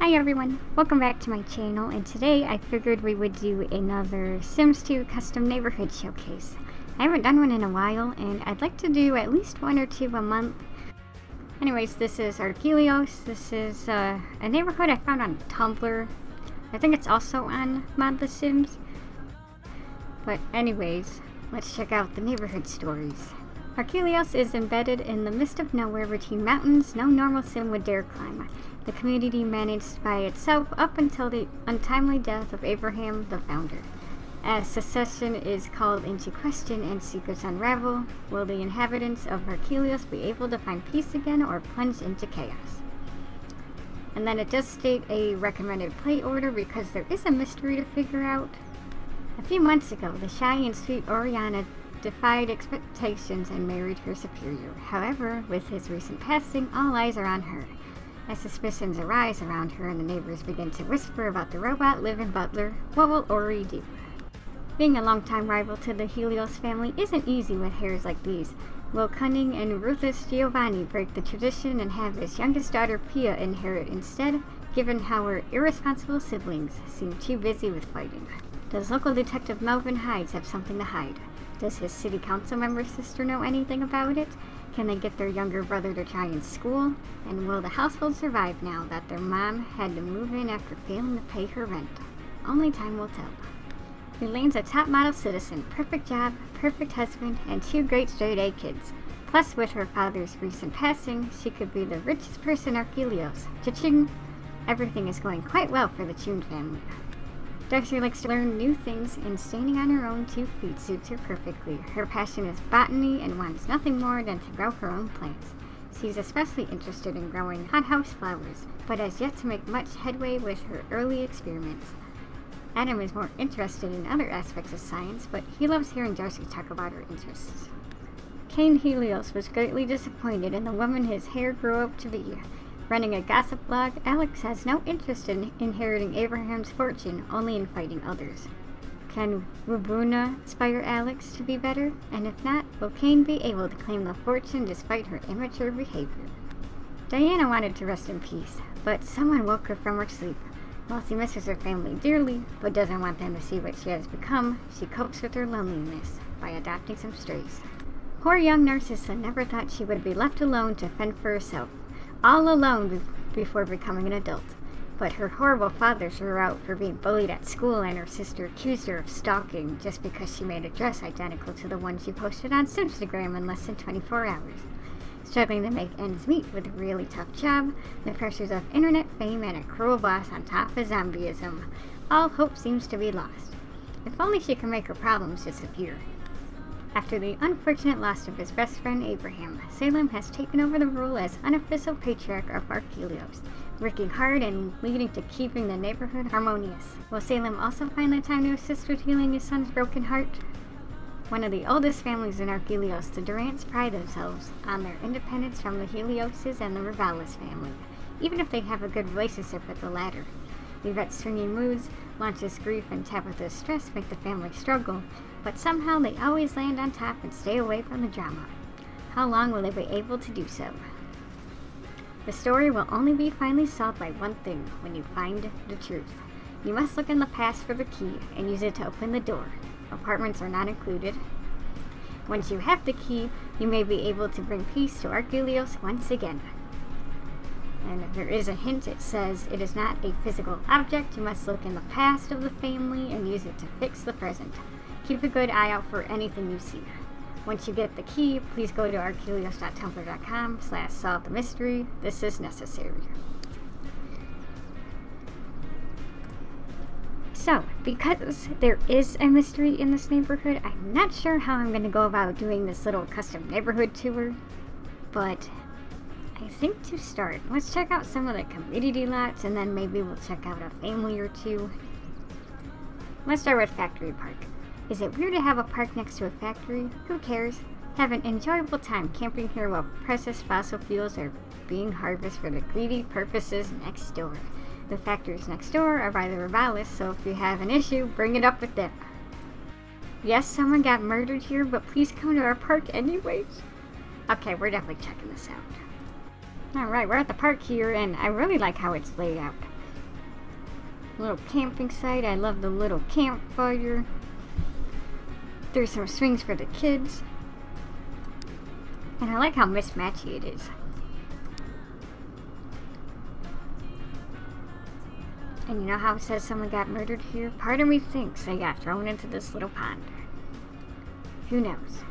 Hi everyone, welcome back to my channel and today I figured we would do another Sims 2 custom neighborhood showcase. I haven't done one in a while and I'd like to do at least one or two a month. Anyways, this is Arkhelios. This is uh, a neighborhood I found on Tumblr. I think it's also on Mod The Sims. But anyways, let's check out the neighborhood stories. Arkhelios is embedded in the midst of nowhere between mountains no normal sim would dare climb. The community managed by itself up until the untimely death of Abraham, the founder. As secession is called into question and secrets unravel, will the inhabitants of Arkhelios be able to find peace again or plunge into chaos? And then it does state a recommended play order because there is a mystery to figure out. A few months ago, the shy and sweet Oriana defied expectations and married her superior. However, with his recent passing, all eyes are on her. As suspicions arise around her and the neighbors begin to whisper about the robot living butler, what will Ori do? Being a longtime rival to the Helios family isn't easy with heirs like these. Will cunning and ruthless Giovanni break the tradition and have his youngest daughter Pia inherit instead, given how her irresponsible siblings seem too busy with fighting? Does local detective Melvin Hides have something to hide? Does his city council member sister know anything about it? Can they get their younger brother to try in school? And will the household survive now that their mom had to move in after failing to pay her rent? Only time will tell. Elaine's a top model citizen, perfect job, perfect husband, and two great straight A kids. Plus, with her father's recent passing, she could be the richest person Arkhelios. Cha-ching! Everything is going quite well for the Tune family. Darcy likes to learn new things, and standing on her own two feet suits her perfectly. Her passion is botany and wants nothing more than to grow her own plants. She's especially interested in growing hothouse flowers, but has yet to make much headway with her early experiments. Adam is more interested in other aspects of science, but he loves hearing Darcy talk about her interests. Cain Helios was greatly disappointed in the woman his heir grew up to be. Running a gossip blog, Alex has no interest in inheriting Abraham's fortune, only in fighting others. Can Rubuna inspire Alex to be better? And if not, will Cain be able to claim the fortune despite her immature behavior? Diana wanted to rest in peace, but someone woke her from her sleep. While she misses her family dearly, but doesn't want them to see what she has become, she copes with her loneliness by adopting some strays. Poor young Narcissa never thought she would be left alone to fend for herself all alone be before becoming an adult. But her horrible father threw her out for being bullied at school, and her sister accused her of stalking just because she made a dress identical to the one she posted on Instagram in less than 24 hours. Struggling to make ends meet with a really tough job, the pressures of internet fame, and a cruel boss on top of zombieism, all hope seems to be lost. If only she can make her problems disappear. After the unfortunate loss of his best friend Abraham, Salem has taken over the role as unofficial patriarch of Arkhelios, working hard and leading to keeping the neighborhood harmonious. Will Salem also find the time to assist with healing his son's broken heart? One of the oldest families in Arkhelios, the Durants pride themselves on their independence from the Helioses and the Rivalis family, even if they have a good relationship with the latter. Yvette's swinging moods, Launch's grief, and Tabitha's stress make the family struggle, but somehow they always land on top and stay away from the drama. How long will they be able to do so? The story will only be finally solved by one thing when you find the truth. You must look in the past for the key and use it to open the door. Apartments are not included. Once you have the key, you may be able to bring peace to Arkhelios once again. And if there is a hint, it says it is not a physical object. You must look in the past of the family and use it to fix the present. Keep a good eye out for anything you see. Once you get the key, please go to arkhelios.tumblr.com slash solve the mystery. This is necessary. So, because there is a mystery in this neighborhood, I'm not sure how I'm going to go about doing this little custom neighborhood tour, but I think to start, let's check out some of the community lots and then maybe we'll check out a family or two. Let's start with Factory Park. Is it weird to have a park next to a factory? Who cares? Have an enjoyable time camping here while precious fossil fuels are being harvested for the greedy purposes next door. The factories next door are by the Rivalis, so if you have an issue, bring it up with them. Yes, someone got murdered here, but please come to our park anyways. Okay, we're definitely checking this out. Alright, we're at the park here, and I really like how it's laid out. Little camping site. I love the little campfire. There's some swings for the kids. And I like how mismatchy it is. And you know how it says someone got murdered here? Part of me thinks they got thrown into this little pond. Who knows?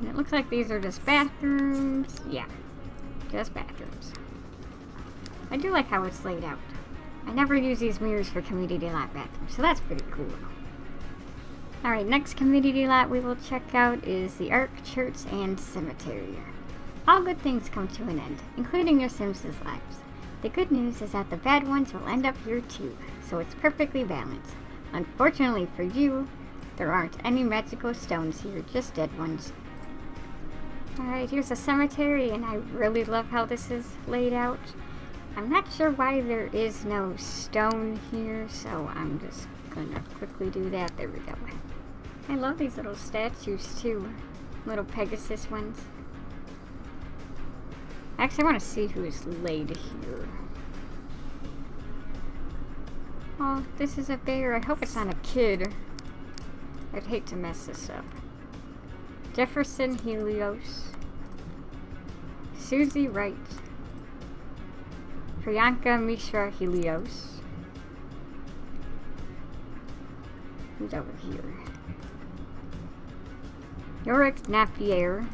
And it looks like these are just bathrooms. Yeah, just bathrooms. I do like how it's laid out. I never use these mirrors for community lot bathrooms, so that's pretty cool. Alright, next community lot we will check out is the Ark Church and Cemetery. All good things come to an end, including your Sims' lives. The good news is that the bad ones will end up here too, so it's perfectly balanced. Unfortunately for you, there aren't any magical stones here, just dead ones. Alright, here's a cemetery, and I really love how this is laid out. I'm not sure why there is no stone here, so I'm just gonna quickly do that. There we go. I love these little statues too. Little Pegasus ones. Actually, I want to see who's laid here. Oh, this is a bear. I hope it's not a kid. I'd hate to mess this up. Jefferson Helios. Susie Wright. Priyanka Mishra Helios. Who's over here? Yorick Napier.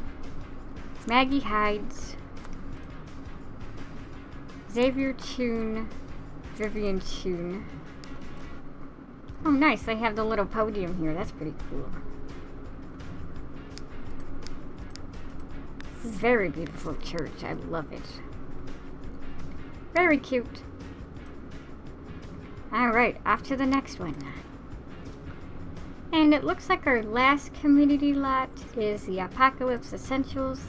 Maggie Hides. Xavier Tune, Vivian Tune. Oh nice, they have the little podium here. That's pretty cool. Very beautiful church. I love it. Very cute. Alright, off to the next one. And it looks like our last community lot is the Apocalypse Essentials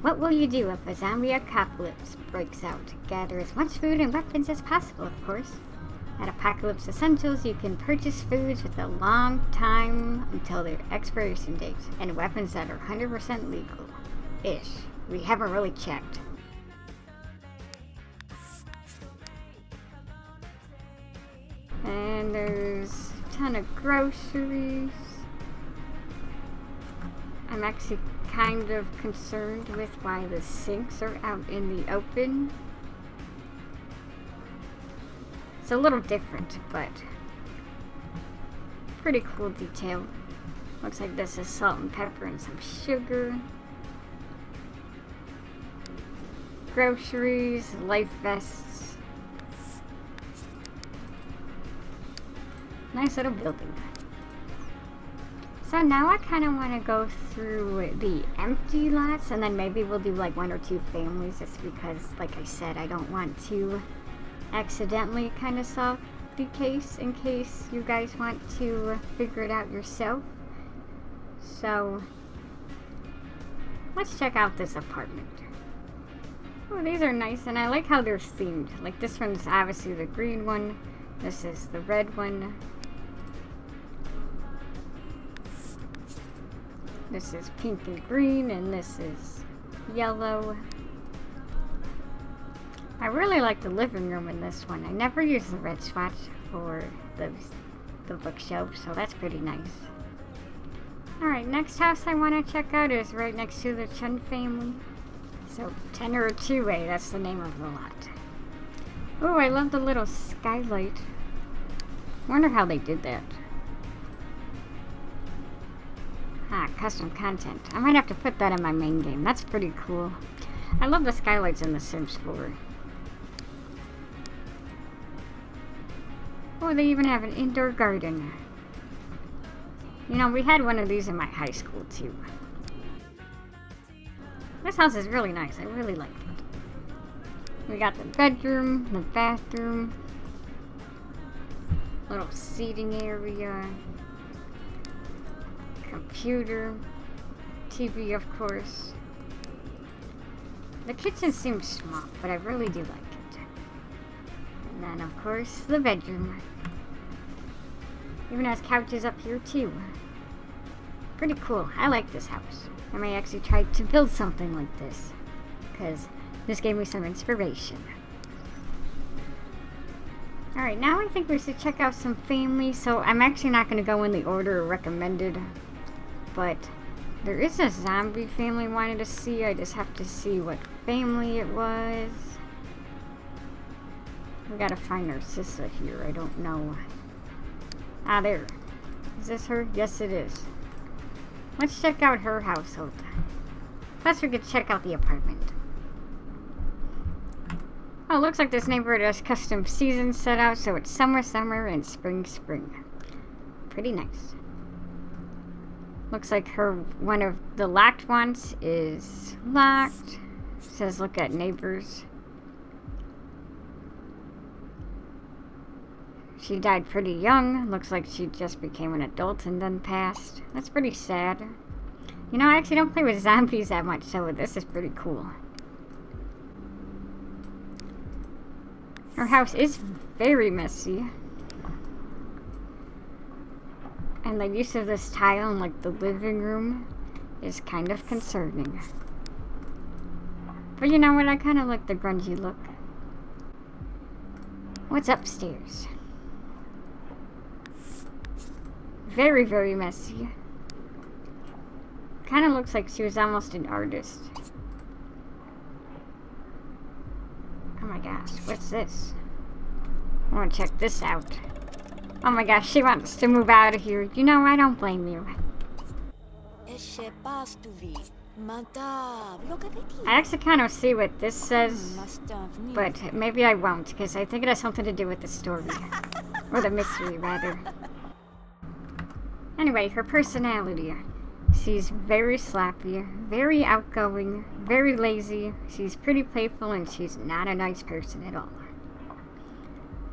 what will you do if a zombie apocalypse breaks out? Gather as much food and weapons as possible, of course. At Apocalypse Essentials, you can purchase foods with a long time until their expiration date, and weapons that are 100% legal. Ish. We haven't really checked. And there's a ton of groceries. I'm actually kind of concerned with why the sinks are out in the open. It's a little different, but pretty cool detail. Looks like this is salt and pepper and some sugar. Groceries, life vests. Nice little building. So now I kind of want to go through the empty lots and then maybe we'll do like one or two families just because, like I said, I don't want to accidentally kind of solve the case in case you guys want to figure it out yourself. So, let's check out this apartment. Oh, these are nice and I like how they're themed. Like this one's obviously the green one. This is the red one. This is pink and green, and this is yellow. I really like the living room in this one. I never use the red swatch for the, the bookshelf, so that's pretty nice. Alright, next house I want to check out is right next to the Chen family. So, Tenor 2A, that's the name of the lot. Oh, I love the little skylight. wonder how they did that. Ah, custom content. I might have to put that in my main game. That's pretty cool. I love the skylights in The Sims 4. Oh, they even have an indoor garden. You know, we had one of these in my high school, too. This house is really nice. I really like it. We got the bedroom, the bathroom, little seating area, computer, TV of course. The kitchen seems small, but I really do like it. And then of course the bedroom. Even has couches up here too. Pretty cool. I like this house. I may actually try to build something like this. Because This gave me some inspiration. Alright, now I think we should check out some family. So I'm actually not going to go in the order recommended. But there is a zombie family wanted to see. I just have to see what family it was. We gotta find Narcissa here. I don't know. Ah, there. Is this her? Yes, it is. Let's check out her household. Plus, we could check out the apartment. Oh, looks like this neighborhood has custom seasons set out, so it's summer, summer, and spring, spring. Pretty nice. Looks like her one of the locked ones is locked. says look at neighbors. She died pretty young. Looks like she just became an adult and then passed. That's pretty sad. You know, I actually don't play with zombies that much, so this is pretty cool. Her house is very messy. And the use of this tile in like the living room is kind of concerning. But you know what, I kind of like the grungy look. What's upstairs? Very, very messy. Kind of looks like she was almost an artist. Oh my gosh, what's this? I want to check this out. Oh my gosh, she wants to move out of here. You know, I don't blame you. I actually kind of see what this says, but maybe I won't, because I think it has something to do with the story. or the mystery, rather. Anyway, her personality. She's very slappy, very outgoing, very lazy. She's pretty playful, and she's not a nice person at all.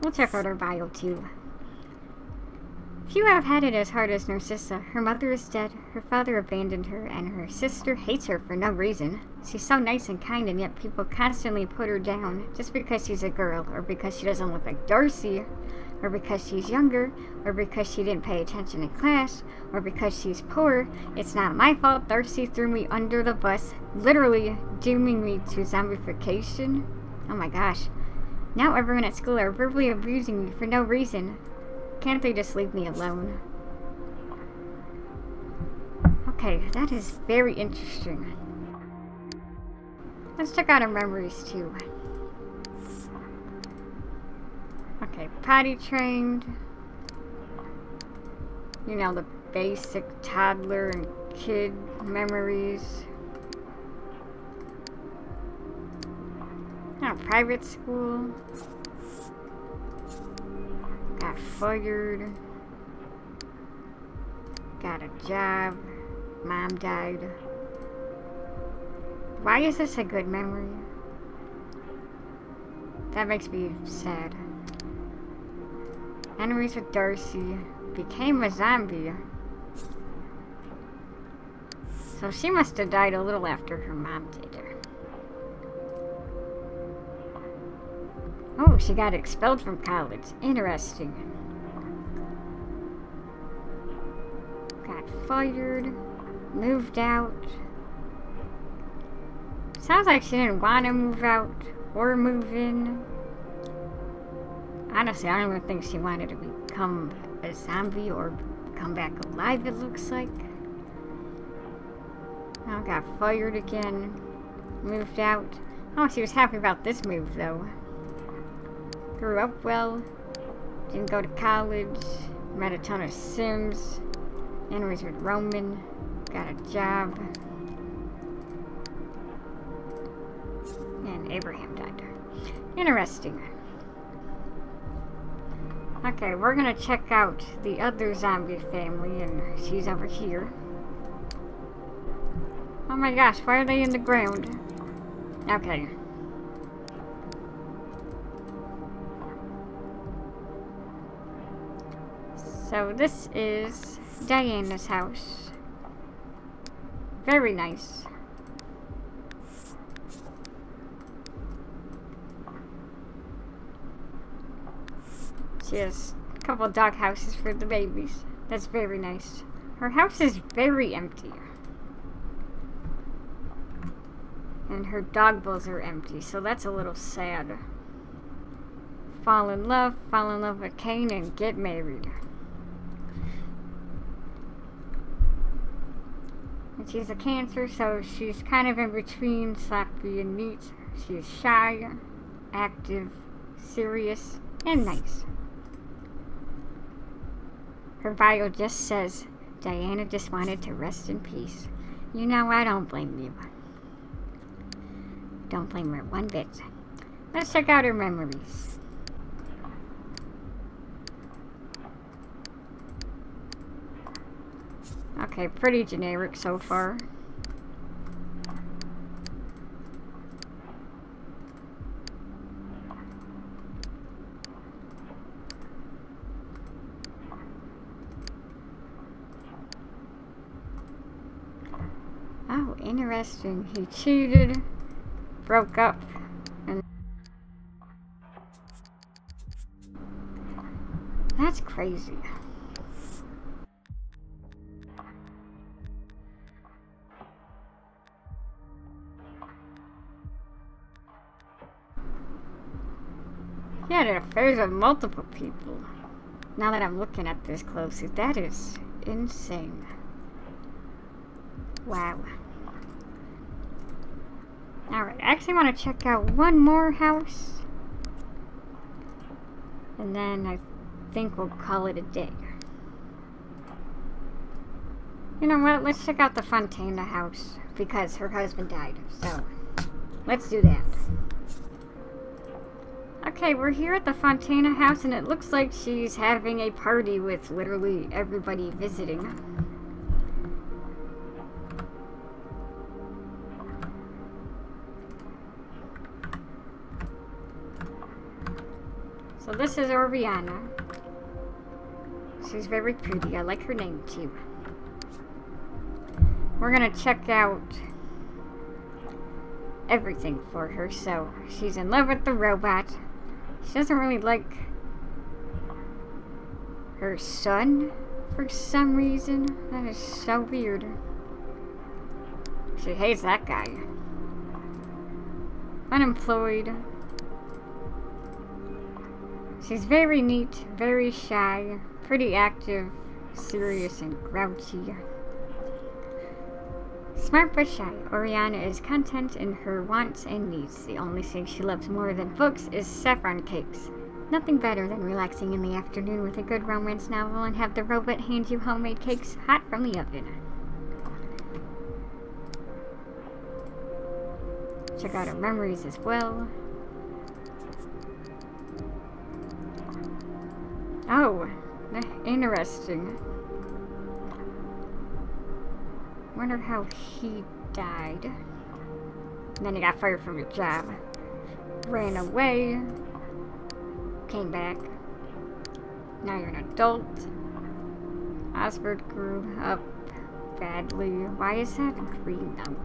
We'll check out her bio, too. Few have had it as hard as Narcissa. Her mother is dead, her father abandoned her, and her sister hates her for no reason. She's so nice and kind, and yet people constantly put her down just because she's a girl, or because she doesn't look like Darcy, or because she's younger, or because she didn't pay attention in class, or because she's poor. It's not my fault Darcy threw me under the bus, literally dooming me to zombification. Oh my gosh. Now everyone at school are verbally abusing me for no reason. Can't they just leave me alone? Okay, that is very interesting. Let's check out her memories too. Okay, potty trained. You know, the basic toddler and kid memories. Oh, private school. Got fired. Got a job. Mom died. Why is this a good memory? That makes me sad. Enemies with Darcy. Became a zombie. So she must have died a little after her mom did. Oh, she got expelled from college. Interesting. Got fired. Moved out. Sounds like she didn't want to move out or move in. Honestly, I don't even think she wanted to become a zombie or come back alive, it looks like. I got fired again. Moved out. Oh, she was happy about this move, though. Grew up well. Didn't go to college. Met a ton of Sims. Enemies with Roman. Got a job. And Abraham died. Interesting. Okay, we're gonna check out the other zombie family, and she's over here. Oh my gosh, why are they in the ground? Okay. So this is Diana's house. Very nice. She has a couple dog houses for the babies. That's very nice. Her house is very empty. And her dog bowls are empty, so that's a little sad. Fall in love, fall in love with Cain, and get married. She's a cancer, so she's kind of in between sloppy and neat. She's shy, active, serious, and nice. Her bio just says, Diana just wanted to rest in peace. You know, I don't blame you. Don't blame her one bit. Let's check out her memories. Okay, pretty generic so far. Oh, interesting. He cheated, broke up, and... That's crazy. He had affairs of multiple people. Now that I'm looking at this closely, that is insane. Wow. Alright, I actually want to check out one more house. And then I think we'll call it a day. You know what? Let's check out the Fontana house. Because her husband died. So, let's do that. Okay, we're here at the Fontana house and it looks like she's having a party with literally everybody visiting. So this is Oriana. She's very pretty. I like her name too. We're gonna check out everything for her. So she's in love with the robot. She doesn't really like her son for some reason. That is so weird. She hates that guy. Unemployed. She's very neat, very shy, pretty active, serious, and grouchy. Smart but shy, Oriana is content in her wants and needs. The only thing she loves more than books is saffron cakes. Nothing better than relaxing in the afternoon with a good romance novel and have the robot hand you homemade cakes hot from the oven. Check out her memories as well. Oh, interesting. Wonder how he died. And then he got fired from his job. Ran away. Came back. Now you're an adult. Osbert grew up badly. Why is that green though?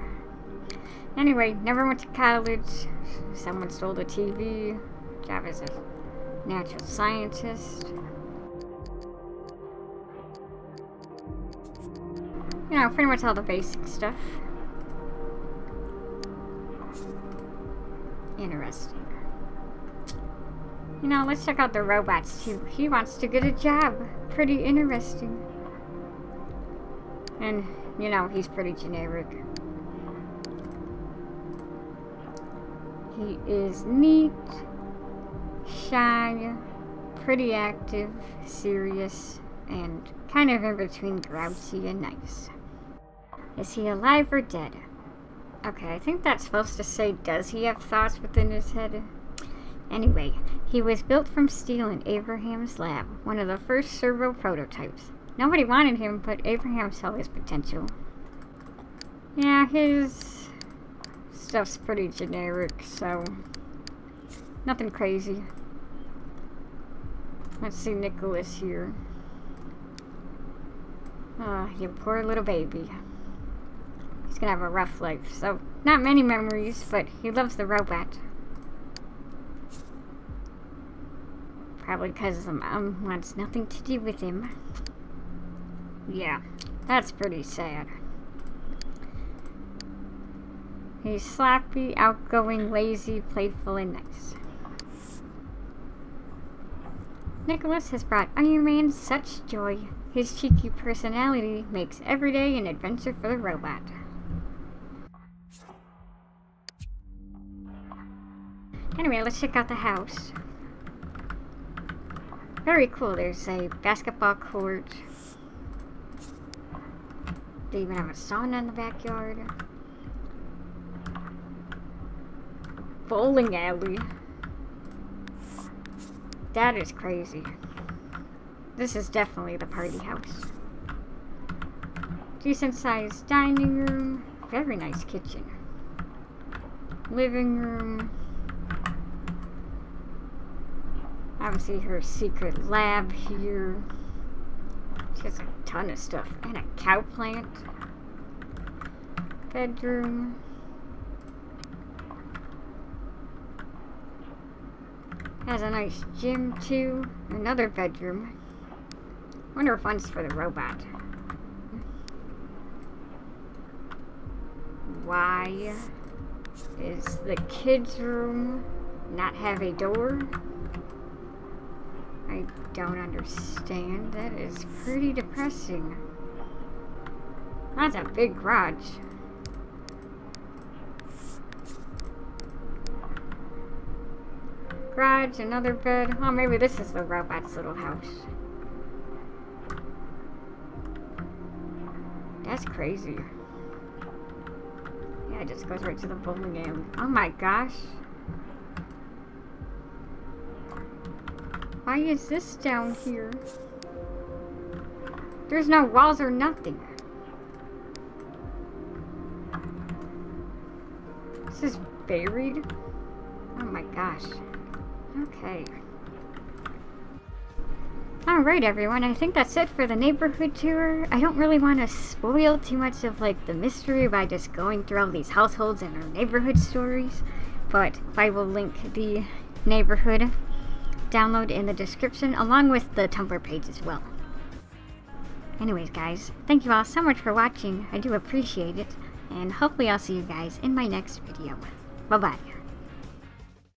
Anyway, never went to college. Someone stole the TV. Job as a natural scientist. You know, pretty much all the basic stuff. Interesting. You know, let's check out the robots too. He wants to get a job. Pretty interesting. And, you know, he's pretty generic. He is neat, shy, pretty active, serious, and kind of in between grouchy and nice. Is he alive or dead? Okay, I think that's supposed to say, does he have thoughts within his head? Anyway, he was built from steel in Abraham's lab, one of the first servo prototypes. Nobody wanted him, but Abraham saw his potential. Yeah, his stuff's pretty generic, so nothing crazy. Let's see Nicholas here. Ah, you poor little baby. He's gonna have a rough life, so not many memories, but he loves the robot. Probably because the mom wants nothing to do with him. Yeah, that's pretty sad. He's sloppy, outgoing, lazy, playful, and nice. Nicholas has brought Iron Man such joy. His cheeky personality makes every day an adventure for the robot. Anyway, let's check out the house. Very cool. There's a basketball court. They even have a sauna in the backyard. Bowling alley. That is crazy. This is definitely the party house. Decent sized dining room. Very nice kitchen. Living room. Obviously her secret lab here. She has a ton of stuff. And a cow plant. Bedroom. Has a nice gym too. Another bedroom. Wonder if one's for the robot. Why is the kids' room not have a door? I don't understand. That is pretty depressing. That's a big garage. Garage, another bed. Oh, maybe this is the robot's little house. That's crazy. Yeah, it just goes right to the bowling alley. Oh my gosh. Why is this down here? There's no walls or nothing. This is buried? Oh my gosh. Okay. Alright everyone, I think that's it for the neighborhood tour. I don't really want to spoil too much of like the mystery by just going through all these households and our neighborhood stories, but I will link the neighborhood download in the description along with the Tumblr page as well. Anyways guys, thank you all so much for watching. I do appreciate it, and hopefully I'll see you guys in my next video. Bye bye.